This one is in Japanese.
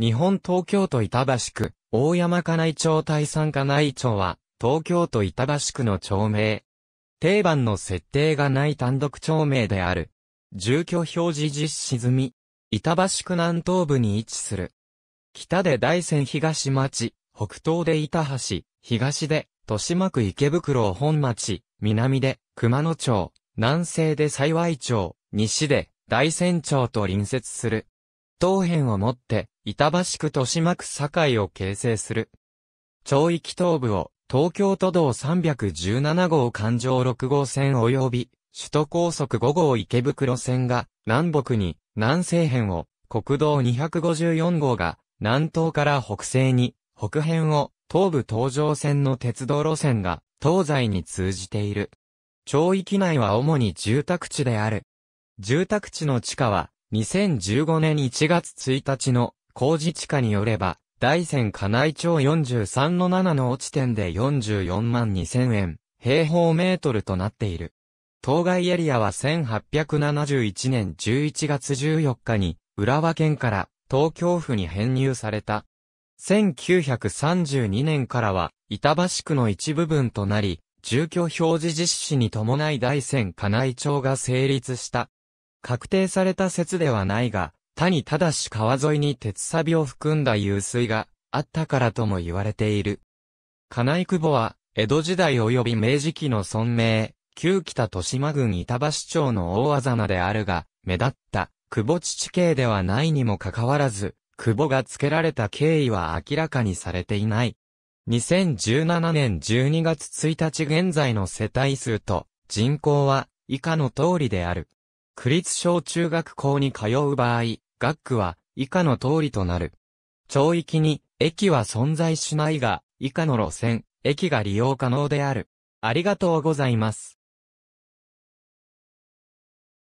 日本東京都板橋区、大山金井町大山金井町は、東京都板橋区の町名。定番の設定がない単独町名である。住居表示実施済み。板橋区南東部に位置する。北で大山東町、北東で板橋、東で、豊島区池袋本町、南で、熊野町、南西で幸町、西で、大山町と隣接する。当辺をもって、板橋区豊島区境を形成する。町域東部を、東京都道317号環状6号線及び、首都高速5号池袋線が、南北に、南西辺を、国道254号が、南東から北西に、北辺を、東部東上線の鉄道路線が、東西に通じている。町域内は主に住宅地である。住宅地の地価は、2015年1月1日の工事地価によれば、大山金井町43の7の地点で44万2000円、平方メートルとなっている。当該エリアは1871年11月14日に、浦和県から東京府に編入された。1932年からは、板橋区の一部分となり、住居表示実施に伴い大山金井町が成立した。確定された説ではないが、谷ただし川沿いに鉄サビを含んだ湧水があったからとも言われている。金井久保は、江戸時代及び明治期の村名、旧北豊島郡板橋町の大あざ名であるが、目立った、久保父系ではないにもかかわらず、久保が付けられた経緯は明らかにされていない。2017年12月1日現在の世帯数と人口は以下の通りである。区立小中学校に通う場合、学区は以下の通りとなる。町域に駅は存在しないが、以下の路線、駅が利用可能である。ありがとうございます。